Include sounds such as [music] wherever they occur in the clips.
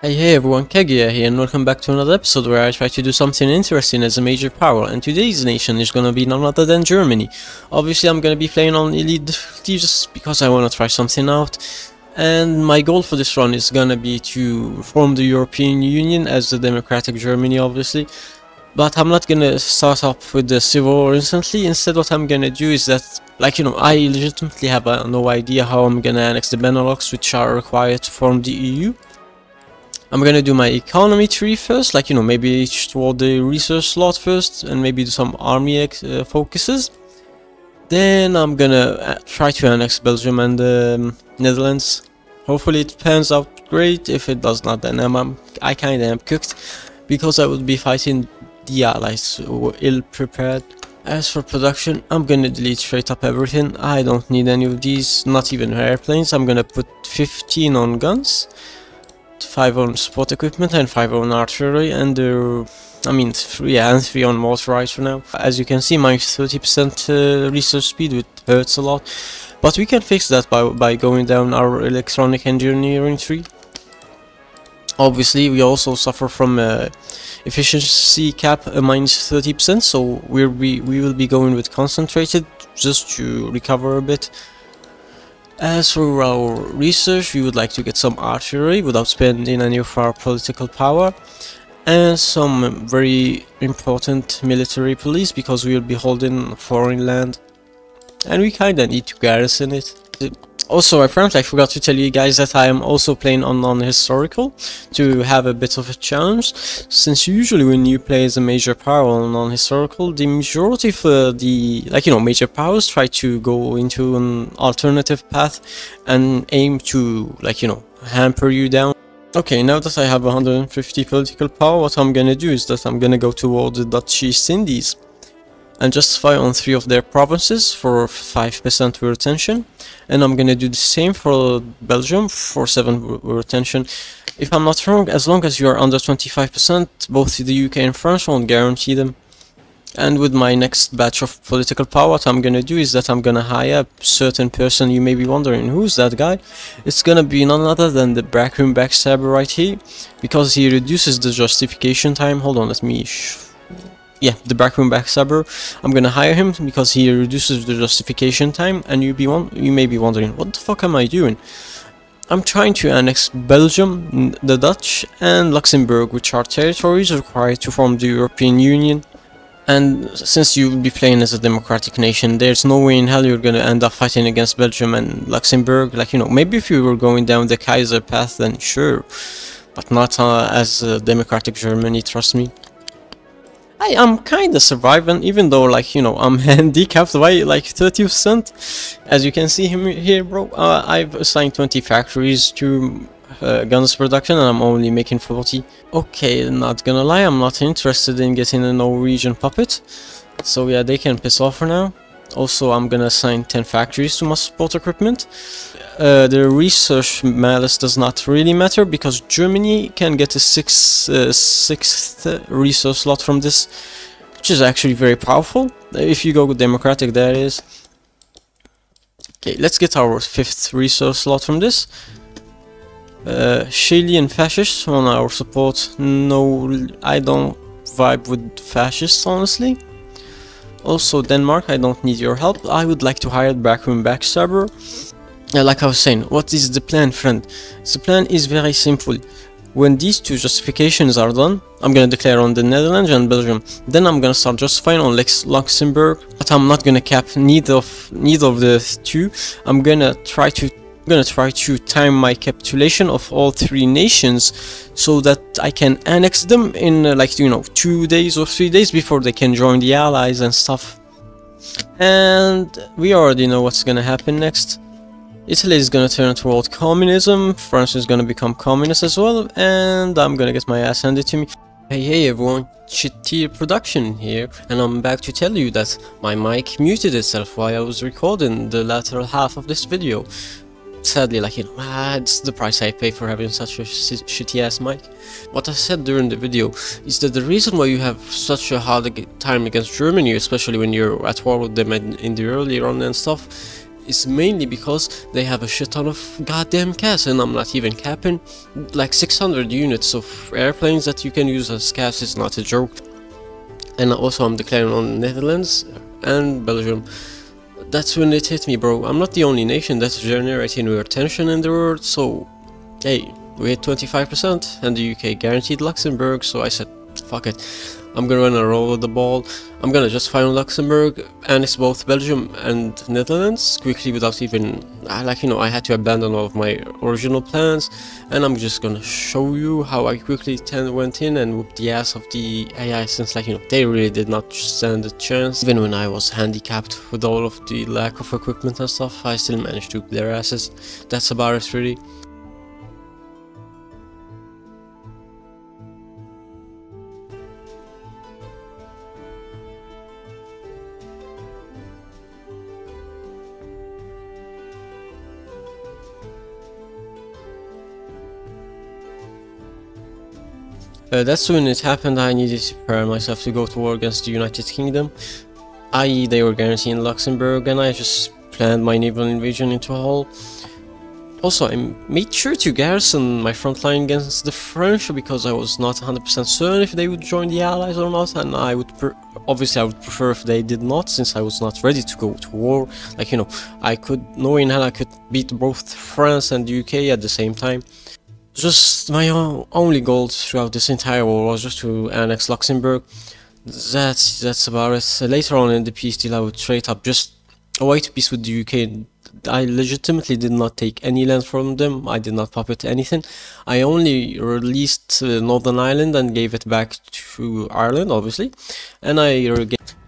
Hey hey everyone, Kaguya here and welcome back to another episode where I try to do something interesting as a major power and today's nation is gonna be none other than Germany. Obviously I'm gonna be playing on Elite difficulty just because I wanna try something out and my goal for this run is gonna be to form the European Union as the democratic Germany obviously. But I'm not gonna start up with the civil war instantly, instead what I'm gonna do is that, like you know, I legitimately have uh, no idea how I'm gonna annex the Benelux which are required to form the EU. I'm gonna do my economy tree first, like you know, maybe toward the research slot first, and maybe do some army uh, focuses. Then I'm gonna uh, try to annex Belgium and um, Netherlands. Hopefully it pans out great. If it does not, then I'm, I'm I kinda am cooked, because I would be fighting the allies who were ill prepared. As for production, I'm gonna delete straight up everything. I don't need any of these, not even airplanes. I'm gonna put 15 on guns. 5 on support equipment and 5 on artillery and uh, I mean 3 yeah, and 3 on motorized for now. As you can see my 30% uh, research speed which hurts a lot but we can fix that by, by going down our electronic engineering tree. Obviously we also suffer from uh, efficiency cap uh, minus 30% so we'll be, we will be going with concentrated just to recover a bit as for our research, we would like to get some artillery without spending any of our political power and some very important military police because we will be holding foreign land and we kinda need to garrison it. Also, apparently I forgot to tell you guys that I am also playing on non-historical to have a bit of a challenge, since usually when you play as a major power on non-historical, the majority of uh, the, like you know, major powers try to go into an alternative path and aim to, like you know, hamper you down. Okay, now that I have 150 political power, what I'm gonna do is that I'm gonna go toward the Dutch East Indies and justify on three of their provinces for 5% retention. And I'm gonna do the same for Belgium for 7 retention. If I'm not wrong as long as you are under 25% both the UK and France won't guarantee them. And with my next batch of political power what I'm gonna do is that I'm gonna hire a certain person you may be wondering who's that guy? It's gonna be none other than the backroom backstabber right here because he reduces the justification time. Hold on let me yeah, the backroom backstabber. I'm gonna hire him because he reduces the justification time, and you be one, you may be wondering, what the fuck am I doing? I'm trying to annex Belgium, the Dutch, and Luxembourg, which are territories required to form the European Union. And since you will be playing as a democratic nation, there's no way in hell you're gonna end up fighting against Belgium and Luxembourg. Like, you know, maybe if you were going down the Kaiser path, then sure. But not uh, as a democratic Germany, trust me. I am kinda surviving, even though, like, you know, I'm [laughs] handicapped by like 30%. As you can see him here, bro, uh, I've assigned 20 factories to uh, guns production and I'm only making 40. Okay, not gonna lie, I'm not interested in getting a Norwegian puppet. So yeah, they can piss off for now. Also, I'm gonna assign 10 factories to my support equipment. Uh, the research malus does not really matter because Germany can get a six, uh, sixth resource slot from this, which is actually very powerful. If you go with democratic, that is. Okay, let's get our fifth resource slot from this. Uh, and fascists on our support. No, I don't vibe with fascists, honestly. Also, Denmark, I don't need your help. I would like to hire backroom backstabber. Uh, like I was saying, what is the plan, friend? The plan is very simple. When these two justifications are done, I'm gonna declare on the Netherlands and Belgium. Then I'm gonna start justifying on Lex Luxembourg, but I'm not gonna cap neither of neither of the two. I'm gonna try to I'm gonna try to time my capitulation of all three nations so that I can annex them in uh, like you know two days or three days before they can join the allies and stuff. And we already know what's gonna happen next. Italy is gonna turn toward communism, France is gonna become communist as well, and I'm gonna get my ass handed to me. Hey hey everyone, Shittier Production here, and I'm back to tell you that my mic muted itself while I was recording the lateral half of this video. Sadly, like, you know, ah, it's the price I pay for having such a sh shitty ass mic. What I said during the video is that the reason why you have such a hard time against Germany, especially when you're at war with them in the early run and stuff, is mainly because they have a shit ton of goddamn CAS and I'm not even capping. Like 600 units of airplanes that you can use as CAS is not a joke. And also I'm declaring on Netherlands and Belgium. That's when it hit me bro, I'm not the only nation that's generating more attention in the world, so hey, we hit 25% and the UK guaranteed Luxembourg, so I said fuck it. I'm gonna run a roll with the ball. I'm gonna just find Luxembourg, and it's both Belgium and Netherlands quickly without even, like you know, I had to abandon all of my original plans, and I'm just gonna show you how I quickly went in and whooped the ass of the AI since, like you know, they really did not stand a chance. Even when I was handicapped with all of the lack of equipment and stuff, I still managed to whoop their asses. That's about it, really. Uh, that's when it happened I needed to prepare myself to go to war against the United Kingdom, i.e. they were guaranteeing Luxembourg and I just planned my naval invasion into Hull. Also, I made sure to garrison my front line against the French because I was not 100% certain if they would join the Allies or not and I would obviously I would prefer if they did not since I was not ready to go to war. Like, you know, I could, knowing how I could beat both France and the UK at the same time just my only goal throughout this entire war was just to annex Luxembourg. That's that's about it. Later on in the peace deal, I would trade up just away to peace with the UK. I legitimately did not take any land from them. I did not puppet anything. I only released uh, Northern Ireland and gave it back to Ireland, obviously, and I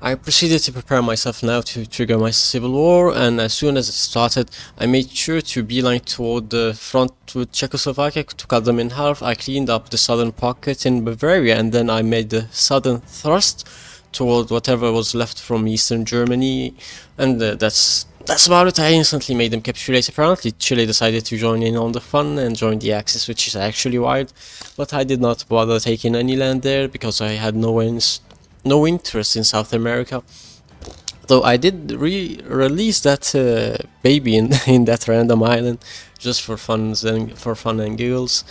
I proceeded to prepare myself now to trigger my civil war. And as soon as it started I made sure to beeline toward the front with Czechoslovakia to cut them in half. I cleaned up the southern pocket in Bavaria and then I made the southern thrust toward whatever was left from eastern Germany. And uh, that's that's about it. I instantly made them capitulate. Apparently Chile decided to join in on the fun and join the Axis which is actually wild but I did not bother taking any land there because I had no ends no interest in South America. Though I did re-release that uh, baby in [laughs] in that random island just for fun and for fun and giggles.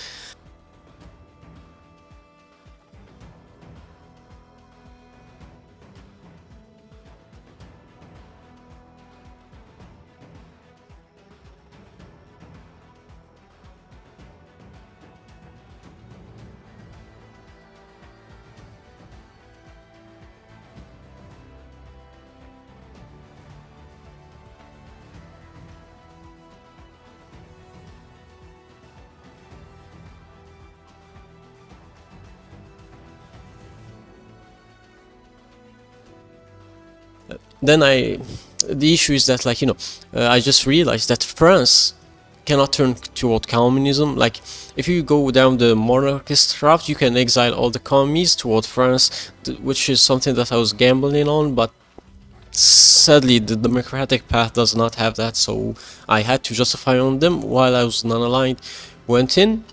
Then I, the issue is that like, you know, uh, I just realized that France cannot turn toward communism. Like, if you go down the monarchist route, you can exile all the commies toward France, which is something that I was gambling on, but sadly the democratic path does not have that, so I had to justify on them while I was non-aligned. Went in,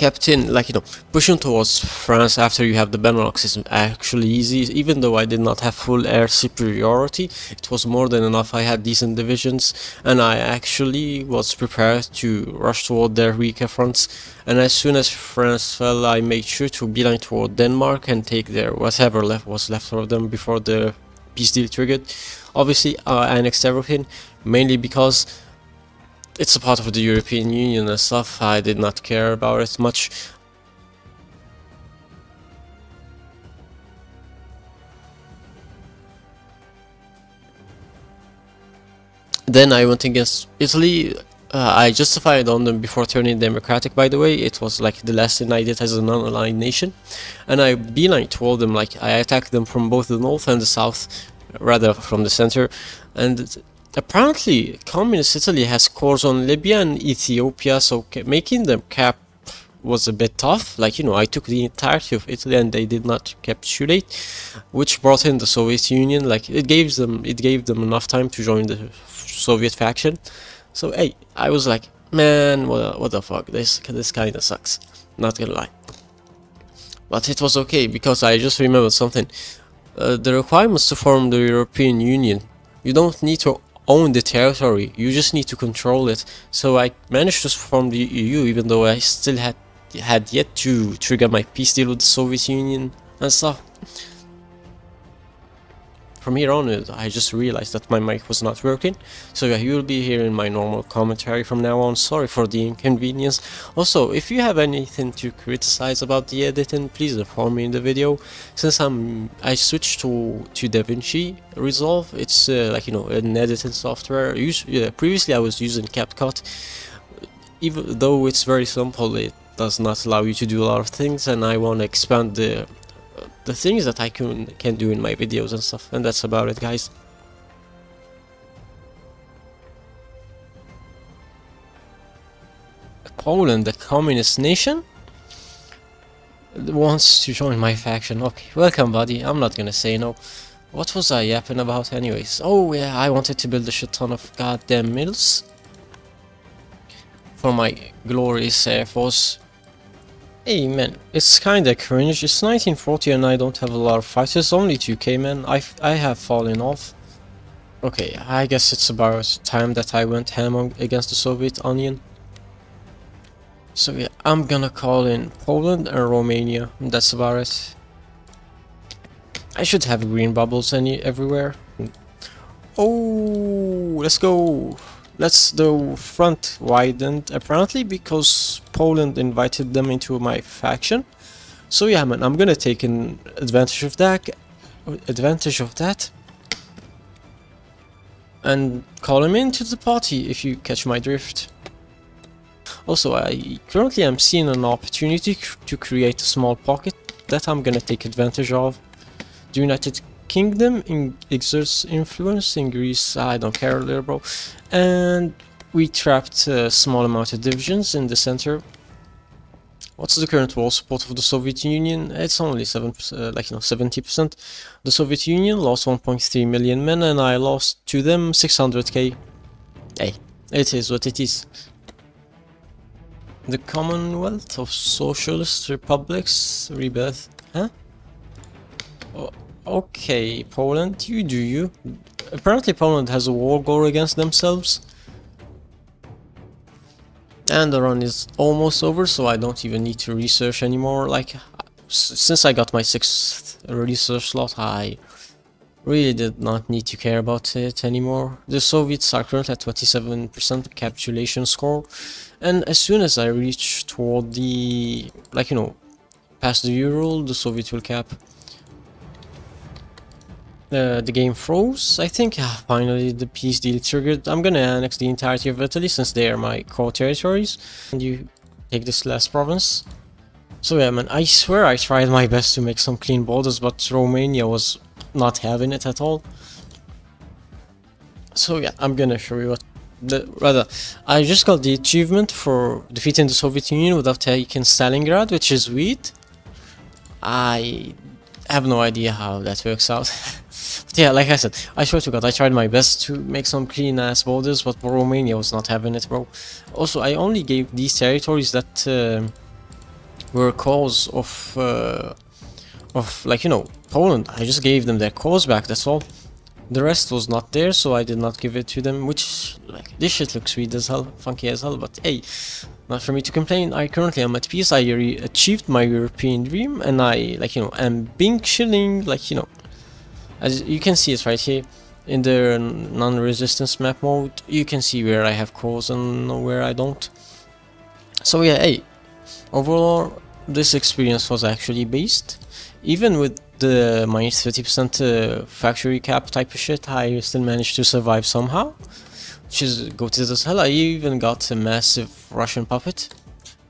Captain, like, you know, pushing towards France after you have the Benelux is actually easy, even though I did not have full air superiority, it was more than enough, I had decent divisions, and I actually was prepared to rush toward their weaker fronts, and as soon as France fell, I made sure to beeline toward Denmark and take their whatever left was left of them before the peace deal triggered. Obviously, I annexed everything, mainly because it's a part of the European Union and stuff, I did not care about it much. Then I went against Italy, uh, I justified on them before turning democratic by the way, it was like the last thing I did as a non-aligned nation. And I beeline told them like I attacked them from both the north and the south, rather from the center. And Apparently, Communist Italy has cores on Libya and Ethiopia, so making them cap was a bit tough. Like, you know, I took the entirety of Italy and they did not capitulate, which brought in the Soviet Union. Like, it gave them it gave them enough time to join the Soviet faction. So, hey, I was like, man, what, what the fuck, this, this kinda sucks. Not gonna lie. But it was okay, because I just remembered something. Uh, the requirements to form the European Union, you don't need to own the territory. You just need to control it. So I managed to form the EU, even though I still had had yet to trigger my peace deal with the Soviet Union and stuff. From here on, I just realized that my mic was not working, so yeah, you'll be hearing my normal commentary from now on, sorry for the inconvenience. Also, if you have anything to criticize about the editing, please inform me in the video, since I'm, I switched to, to DaVinci Resolve, it's uh, like, you know, an editing software, previously I was using CapCut, even though it's very simple, it does not allow you to do a lot of things, and I want to expand the the things that I can can do in my videos and stuff and that's about it guys. Poland the communist nation wants to join my faction. Okay welcome buddy. I'm not gonna say no. What was I yapping about anyways? Oh yeah I wanted to build a shit ton of goddamn mills for my glorious air force Hey man, it's kinda cringe, it's 1940 and I don't have a lot of fighters, only 2k man, I, I have fallen off. Okay, I guess it's about time that I went ham against the Soviet Union. So yeah, I'm gonna call in Poland and Romania, that's about it. I should have green bubbles any everywhere. Oh, let's go! Let's the front widened apparently because Poland invited them into my faction. So yeah man, I'm gonna take an advantage of that advantage of that and call him into the party if you catch my drift. Also, I currently am seeing an opportunity to create a small pocket that I'm gonna take advantage of. The United Kingdom in exerts influence in Greece, I don't care there bro. And we trapped a small amount of divisions in the center. What's the current war support of the Soviet Union? It's only 7 uh, like you know 70%. The Soviet Union lost 1.3 million men and I lost to them 600k. Hey, it is what it is. The Commonwealth of Socialist Republics rebirth. Huh? Oh, Okay, Poland, you do you. Apparently Poland has a war goal against themselves. And the run is almost over, so I don't even need to research anymore. Like, since I got my 6th research slot, I really did not need to care about it anymore. The Soviets are currently at 27% capitulation score, and as soon as I reach toward the, like, you know, past the Ural, the Soviets will cap. Uh, the game froze, I think. Ah, finally, the peace deal triggered. I'm gonna annex the entirety of Italy since they are my core territories. And you take this last province. So yeah, man, I swear I tried my best to make some clean borders, but Romania was not having it at all. So yeah, I'm gonna show you what... The, rather, I just got the achievement for defeating the Soviet Union without taking Stalingrad, which is weird. I have no idea how that works out. [laughs] But yeah, like I said, I swear to god, I tried my best to make some clean-ass borders, but Romania was not having it, bro. Also, I only gave these territories that uh, were cores of, uh, of, like, you know, Poland. I just gave them their cores back, that's all. The rest was not there, so I did not give it to them, which, like, this shit looks sweet as hell, funky as hell, but hey, not for me to complain. I currently am at peace, I achieved my European dream, and I, like, you know, am being chilling, like, you know, as you can see it right here in the non-resistance map mode you can see where I have cores and where I don't so yeah hey overall this experience was actually based even with the minus 30% uh, factory cap type of shit I still managed to survive somehow which is good as hell I even got a massive Russian puppet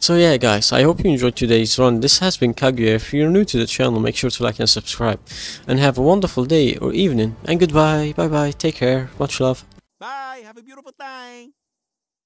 so yeah guys, I hope you enjoyed today's run. This has been Kaguya. If you're new to the channel, make sure to like and subscribe. And have a wonderful day or evening. And goodbye. Bye bye. Take care. Much love. Bye. Have a beautiful time.